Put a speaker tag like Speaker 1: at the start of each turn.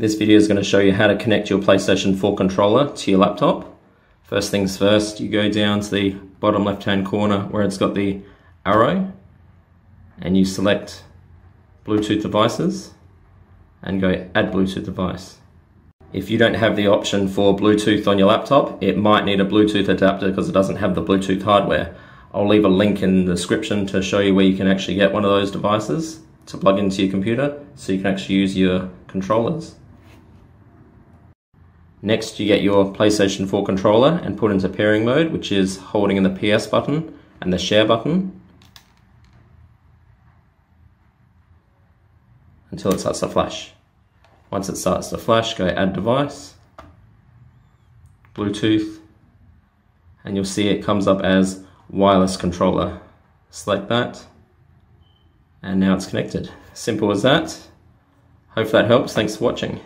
Speaker 1: This video is going to show you how to connect your PlayStation 4 controller to your laptop. First things first, you go down to the bottom left hand corner where it's got the arrow and you select Bluetooth devices and go add Bluetooth device. If you don't have the option for Bluetooth on your laptop, it might need a Bluetooth adapter because it doesn't have the Bluetooth hardware. I'll leave a link in the description to show you where you can actually get one of those devices to plug into your computer so you can actually use your controllers. Next, you get your PlayStation 4 controller and put into pairing mode, which is holding in the PS button and the share button until it starts to flash. Once it starts to flash, go add device, Bluetooth, and you'll see it comes up as wireless controller. Select that, and now it's connected. Simple as that. Hope that helps. Thanks for watching.